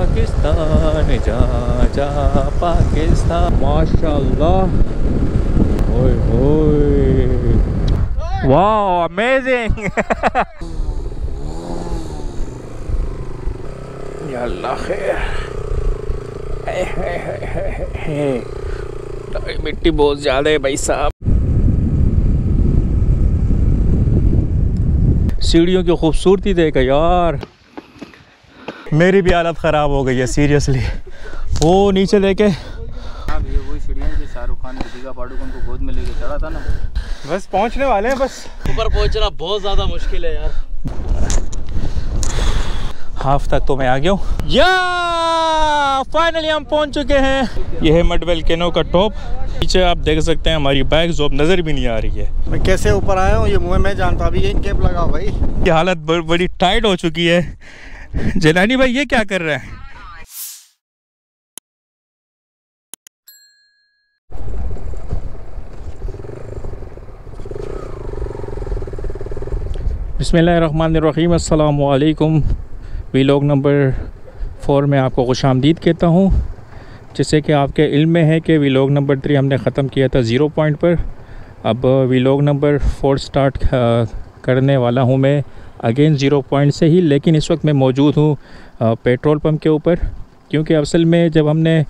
पाकिस्तान, जा जा, पाकिस्तान। माशाल्लाह। ओए ओए। वाओ अमेजिंग या अल्लाह खैर। मिट्टी बहुत ज़्यादा है भाई साहब। सीढ़ियों की खूबसूरती देखा यार। मेरी भी हालत ख़राब हो गई है सीरियसली वो नीचे देखे हाँ भैया वही सीढ़ियाँ जो शाहरुख खान दीपिका पाडुकोन को गोद में लेके चढ़ा था ना। बस पहुँचने वाले हैं बस। ऊपर पहुँचना बहुत ज़्यादा मुश्किल है यार। हाफ़ तक तो मैं आ गया हूँ। या! फाइनली हम पहुँच चुके हैं। यह है मडवेल केनो का टॉप पीछे आप देख सकते हैं हमारी बाइक जो अब नज़र भी नहीं आ रही है। मैं कैसे ऊपर आया हूँ? ये मुँह में जानता अभी यही कैप लगाओ भाई। ये हालत बड़ी टाइट हो चुकी है। जैलानी भाई, ये क्या कर रहे हैं? बिसमीम अल्लाम वी लोग नंबर फोर में आपको खुश आमदीद कहता हूँ जैसे कि आपके इल्म में है कि वी लोग नंबर थ्री हमने ख़त्म किया था ज़ीरो पॉइंट पर। अब वी लोग नंबर फोर स्टार्ट करने वाला हूँ मैं। अगेन ज़ीरो पॉइंट से ही लेकिन इस वक्त मैं मौजूद हूँ पेट्रोल पंप के ऊपर क्योंकि असल में जब हमने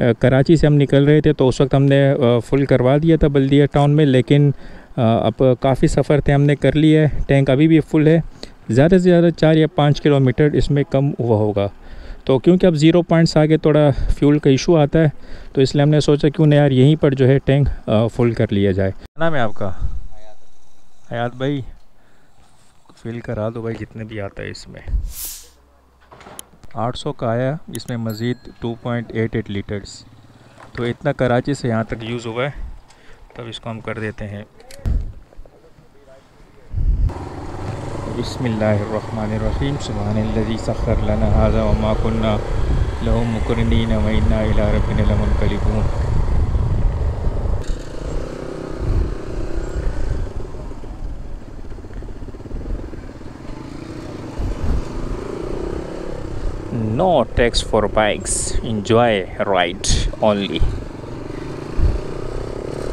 कराची से हम निकल रहे थे तो उस वक्त हमने फुल करवा दिया था बल्दिया टाउन में लेकिन अब काफ़ी सफ़र थे हमने कर लिया है टैंक अभी भी फुल है ज़्यादा से ज़्यादा चार या पाँच किलोमीटर इसमें कम हुआ होगा। तो क्योंकि अब ज़ीरो पॉइंट से आगे थोड़ा फ्यूल का इशू आता है तो इसलिए हमने सोचा क्यों ना यार यहीं पर जो है टैंक फुल कर लिया जाए। नाम है आपका? हयात भाई। फिल करा दो भाई, जितने भी आता है इसमें। 800 का आया, इसमें मज़ीद 2.88 लीटर्स। तो इतना कराची से यहाँ तक यूज़ हुआ है। तब इसको हम कर देते हैं। बिस्मिल्लाहिर्रहमानिर्रहीम। सुबहानल्लज़ी सख़र लना हाज़ा व मा कुन्ना लहु रब्बिना लमुनक़लिबून tax for bikes. Enjoy enjoy only.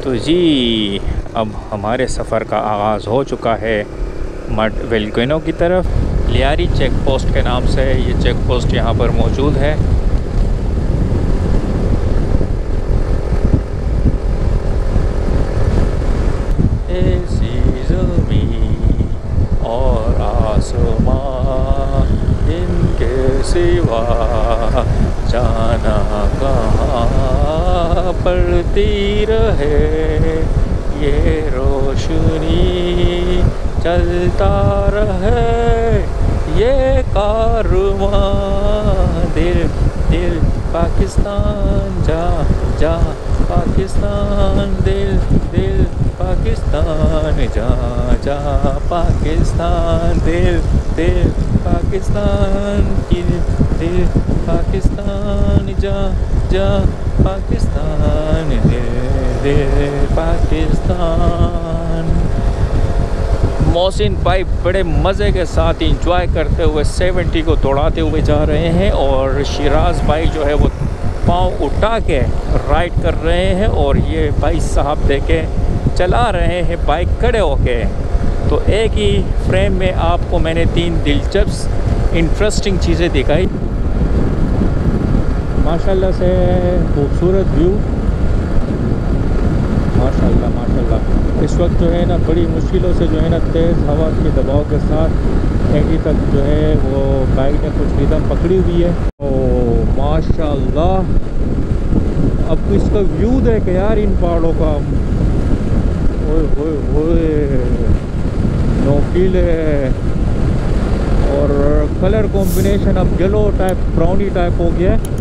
तो जी, अब हमारे सफ़र का आगाज़ हो चुका है मड वेलगनो की तरफ़। लियारी चेक पोस्ट के नाम से ये चेक पोस्ट यहाँ पर मौजूद है ऐसी ज़मीं और आसमां इनके सिवा जाना कहाँ पड़ती रहे ये रोशनी चलता रहे, ये कारवां दिल दिल पाकिस्तान, जा जा, पाकिस्तान, दिल दिल पाकिस्तान, जा जा, पाकिस्तान, दिल दिल पाकिस्तान, दिल दिल पाकिस्तान, जा जा पाकिस्तान दिल पाकिस्तान। मोहसिन भाई बड़े मज़े के साथ इंजॉय करते हुए 70 को दौड़ाते हुए जा रहे हैं और शिराज भाई जो है वो पाँव उठा के राइड कर रहे हैं और ये भाई साहब देखे चला रहे हैं बाइक खड़े होके। तो एक ही फ्रेम में आपको मैंने तीन दिलचस्प इंटरेस्टिंग चीज़ें दिखाई। माशाल्लाह से खूबसूरत व्यू माशाल्लाह माशाल्लाह। इस वक्त जो है ना, बड़ी मुश्किलों से जो है ना, तेज़ हवा के दबाव के साथ एटी तक जो है वो बाइक ने कुछ रिदम पकड़ी हुई है। ओ, माशाल्लाह। अब इसका व्यू देख यार इन पहाड़ों का। ओए ओए ओए। और कलर कॉम्बिनेशन अब येलो टाइप ब्राउनी टाइप हो गया है।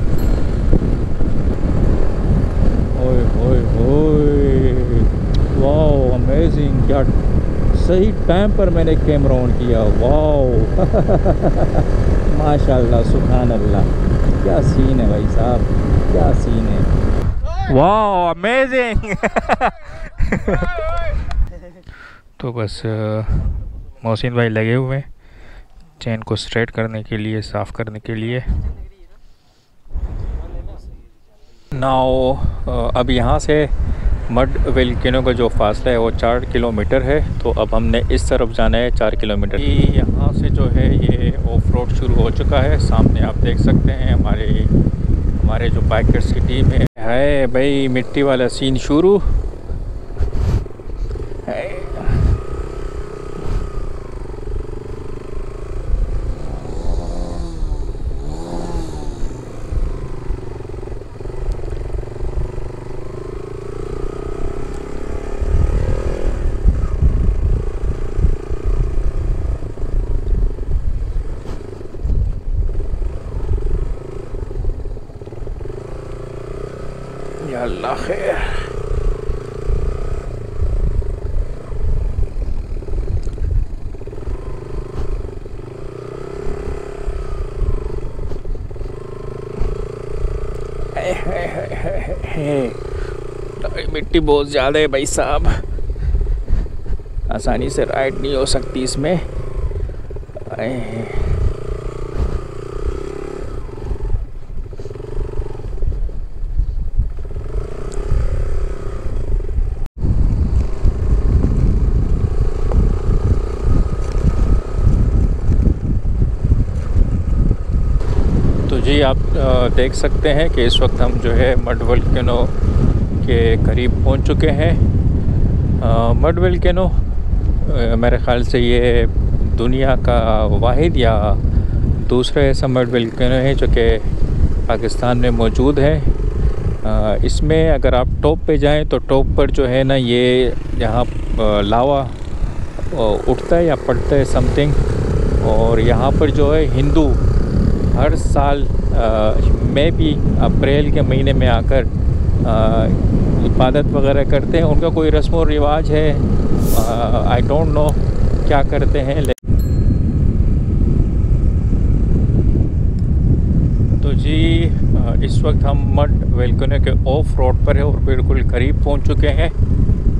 वाओ अमेजिंग क्या सही टाइम पर मैंने कैमरा ऑन किया। वाओ माशाल्लाह सुभान अल्लाह क्या सीन है भाई साहब? क्या सीन है? वाओ अमेजिंग तो बस मोहसिन भाई लगे हुए हैं। चैन को स्ट्रेट करने के लिए, साफ़ करने के लिए। नाउ अब यहाँ से मड वेलकिनो का जो फासला है, वो चार किलोमीटर है तो अब हमने इस तरफ़ जाना है चार किलोमीटर। यहाँ से जो है, ये ऑफ़ रोड शुरू हो चुका है। सामने आप देख सकते हैं, हमारे हमारे जो बाइकर्स की टीम है। है भाई, मिट्टी वाला सीन शुरू है या अल्लाह खैर। मिट्टी बहुत ज़्यादा है भाई साहब। आसानी से राइड नहीं हो सकती इसमें आए। तो जी, आप देख सकते हैं कि इस वक्त हम जो है मड वल्केनो के करीब पहुँच चुके हैं। मड वल्केनो मेरे ख़्याल से ये दुनिया का वाहिद या दूसरा ऐसा मड वल्केनो है जो कि पाकिस्तान में मौजूद है। इसमें अगर आप टॉप पे जाएँ तो टॉप पर जो है ना ये यहाँ लावा उठता है या पड़ता है समथिंग। और यहाँ पर जो है हिंदू हर साल मई भी अप्रैल के महीने में आकर इबादत वगैरह करते हैं। उनका कोई रस्म व रिवाज है? आई डोंट नो क्या करते हैं तो जी इस वक्त हम मड वेलकनो के ऑफ़ रोड पर है और बिल्कुल करीब पहुँच चुके हैं।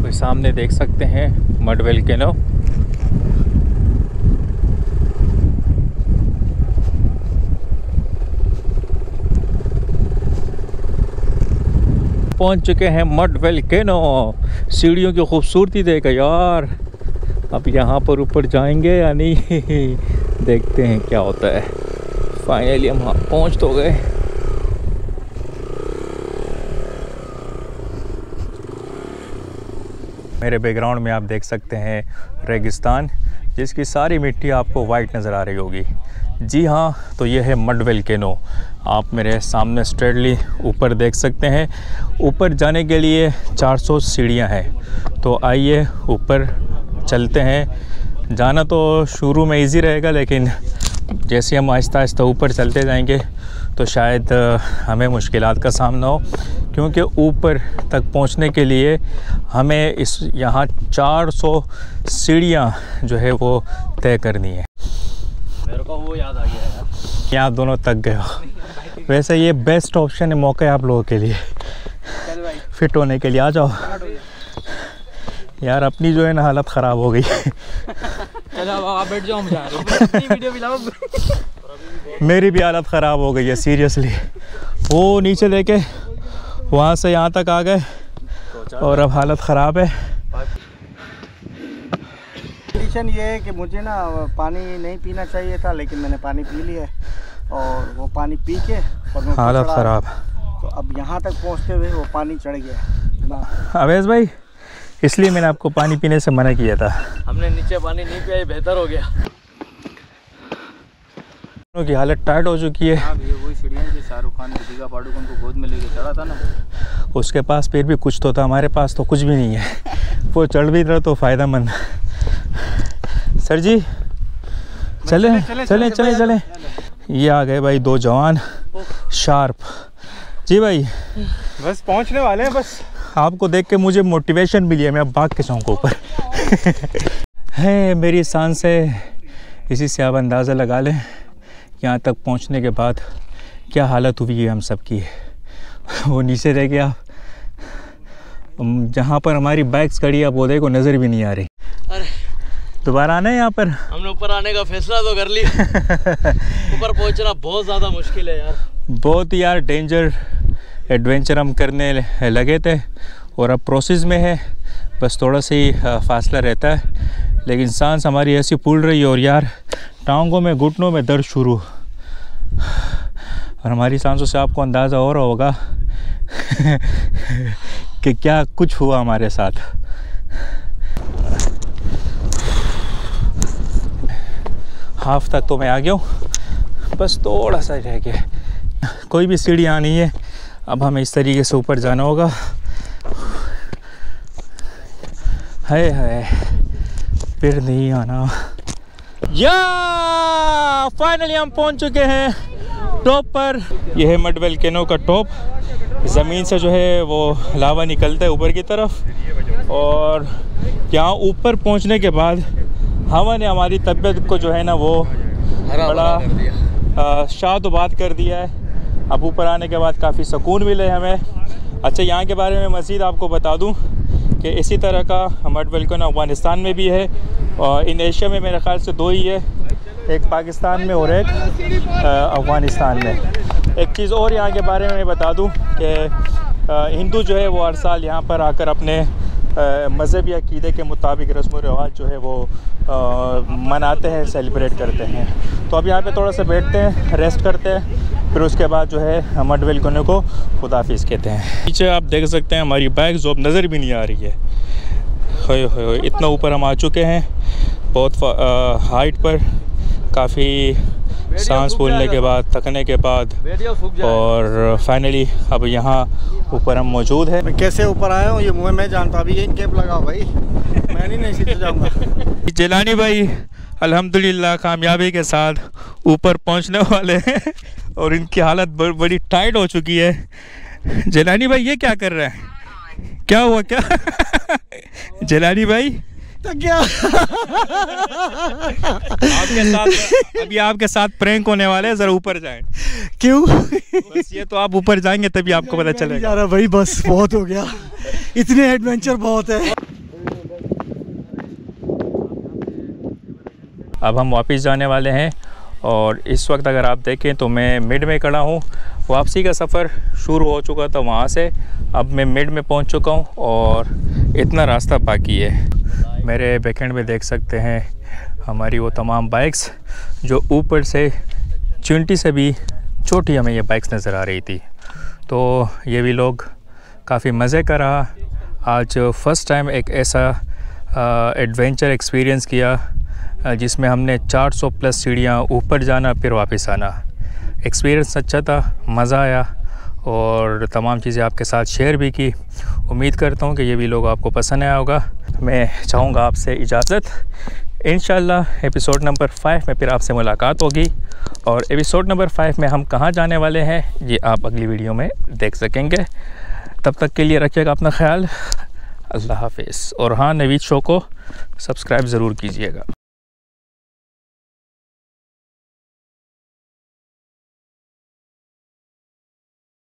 तो सामने देख सकते हैं मड वेलकनो। पहुँच चुके हैं मड वेलकेनो। सीढ़ियों की खूबसूरती देखा यार। अब यहाँ पर ऊपर जाएँगे या नहीं? देखते हैं क्या होता है। फाइनली हम वहाँ पहुँच तो गए। मेरे बैकग्राउंड में आप देख सकते हैं रेगिस्तान, जिसकी सारी मिट्टी आपको वाइट नज़र आ रही होगी। जी हाँ तो ये है मड वेलकेनो। आप मेरे सामने स्ट्रेटली ऊपर देख सकते हैं। ऊपर जाने के लिए 400 सीढ़ियाँ हैं। तो आइए ऊपर चलते हैं। जाना तो शुरू में इजी रहेगा लेकिन जैसे हम आहिस्ता आहिस्ता ऊपर चलते जाएँगे तो शायद हमें मुश्किलात का सामना हो। क्योंकि ऊपर तक पहुँचने के लिए हमें इस यहाँ 400 सीढ़ियाँ जो है वो तय करनी है। मेरे को वो याद आ गया यार यहाँ दोनों तक गए हो। वैसे ये बेस्ट ऑप्शन है मौका है आप लोगों के लिए। फिट होने के लिए आ जाओ। यार अपनी जो है ना हालत ख़राब हो गई। आप बैठ जाओ मेरी भी हालत ख़राब हो गई है सीरियसली वो नीचे लेके वहाँ से यहाँ तक आ गए और अब हालत ख़राब है। कंडीशन ये है कि मुझे ना पानी नहीं पीना चाहिए था लेकिन मैंने पानी पी लिया है। और वो पानी पी के और हालत। ख़राब। तो अब यहाँ तक पहुँचते हुए वो पानी चढ़ गया। ना अवैस भाई इसलिए मैंने आपको पानी पीने से मना किया था। हमने नीचे पानी नहीं पिया ये बेहतर हो गया। की हालत टाइट हो चुकी है। हाँ वही सीढ़ियाँ जो शाहरुख खान दीपिका पाडुकोन को गोद में लेके चढ़ा था ना। उसके पास फिर भी कुछ तो था हमारे पास तो कुछ भी नहीं है। वो चढ़ भी रहा तो फ़ायदा मंद। सर जी चले चले चले चले, चले, चले, चले चले चले चले चले। ये आ गए भाई दो जवान शार्प। जी भाई बस पहुँचने वाले हैं बस। आपको देख के मुझे मोटिवेशन मिली है मैं अब भाग के जाऊँ ऊपर। है मेरी सांस है इसी से आप अंदाज़ा लगा लें यहाँ तक पहुँचने के बाद क्या हालत हुई है हम सब की वो नीचे रह गया। जहाँ पर हमारी बाइक्स खड़ी है आप वो देखो नज़र भी नहीं आ रही। दोबारा आना है यहाँ पर? हमने ऊपर आने का फैसला तो कर लिया। ऊपर पहुँचना बहुत ज़्यादा मुश्किल है यार। बहुत यार डेंजर एडवेंचर हम करने लगे थे और अब प्रोसेस में है। बस थोड़ा सा ही फासला रहता है। लेकिन सांस हमारी ऐसी फूल रही है और यार टांगों में घुटनों में दर्द शुरू। और हमारी सांसों से आपको अंदाज़ा हो रहा होगा कि क्या कुछ हुआ हमारे साथ। हाफ़ तक तो मैं आ गया हूँ। बस थोड़ा सा रह गया कोई भी सीढ़ियाँ नहीं है, अब हमें इस तरीके से ऊपर जाना होगा। है है फिर नहीं आना। या फाइनली हम पहुँच चुके हैं टॉप पर। यह है मडवेल केनो का टॉप। ज़मीन से जो है वो लावा निकलता है ऊपर की तरफ़। और यहाँ ऊपर पहुँचने के बाद हवा ने हमारी तबीयत को जो है ना वो बड़ा शाद बात कर दिया है। अब ऊपर आने के बाद काफ़ी सुकून मिले हमें। अच्छा यहाँ के बारे में मज़ीद आपको बता दूँ कि इसी तरह का मड वेलकन अफ़गानिस्तान में भी है और इन एशिया में मेरे ख्याल से दो ही है। एक पाकिस्तान में और एक अफ़गानिस्तान में। एक चीज़ और यहाँ के बारे में मैं बता दूँ कि हिंदू जो है वो हर साल यहाँ पर आकर अपने मज़हबी अकीदे के मुताबिक रस्म रवाज जो है वो आ, मनाते हैं सेलिब्रेट करते हैं। तो अब यहाँ पे थोड़ा सा बैठते हैं रेस्ट करते हैं फिर उसके बाद जो है मडवेल कोने को खुदाफिज कहते हैं। पीछे आप देख सकते हैं हमारी बाइक जो अब नज़र भी नहीं आ रही है। हो हो इतना ऊपर हम आ चुके हैं बहुत हाइट पर काफ़ी सांस फूलने के बाद थकने के बाद और फाइनली अब यहाँ ऊपर हम मौजूद है। मैं कैसे ऊपर आया हूँ ये मुँह मैं जानता अभी यही कैप लगाओ भाई मैं नहीं नहीं सीधे जाऊँगा। जिलानी भाई अल्हम्दुलिल्लाह कामयाबी के साथ ऊपर पहुँचने वाले हैं और इनकी हालत बड़ी टाइट हो चुकी है। जेलानी भाई ये क्या कर रहे हैं? क्या हुआ क्या? जेलानी भाई तो क्या? आपके साथ अभी आपके साथ प्रैंक होने वाले हैं जरा ऊपर जाएँ। क्यों? बस ये तो आप ऊपर जाएँगे तभी आपको पता चलेगा। यार रहा भाई बस बहुत हो गया। इतने एडवेंचर बहुत है। अब हम वापस जाने वाले हैं। और इस वक्त अगर आप देखें तो मैं मिड में खड़ा हूँ। वापसी का सफ़र शुरू हो चुका था वहाँ से। अब मैं मिड में पहुँच चुका हूँ और इतना रास्ता बाकी है। मेरे बैकेंड में देख सकते हैं हमारी वो तमाम बाइक्स जो ऊपर से चिंटी से भी छोटी हमें ये बाइक्स नज़र आ रही थी। तो ये भी लोग काफ़ी मज़े का रहा। आज फ़र्स्ट टाइम एक ऐसा एडवेंचर एक्सपीरियंस किया। जिसमें हमने 400 प्लस सीढ़ियाँ ऊपर जाना, फिर वापस आना। एक्सपीरियंस अच्छा था, मज़ा आया और तमाम चीज़ें आपके साथ शेयर भी की। उम्मीद करता हूँ कि ये भी लोग आपको पसंद आया होगा। मैं चाहूँगा आपसे इजाज़त। इन एपिसोड नंबर फाइव में फिर आपसे मुलाकात होगी और एपिसोड नंबर फाइव में हम कहाँ जाने वाले हैं, ये आप अगली वीडियो में देख सकेंगे। तब तक के लिए रखिएगा अपना ख्याल। अल्लाह हाफिज़। और हाँ नवीद शो को सब्सक्राइब ज़रूर कीजिएगा।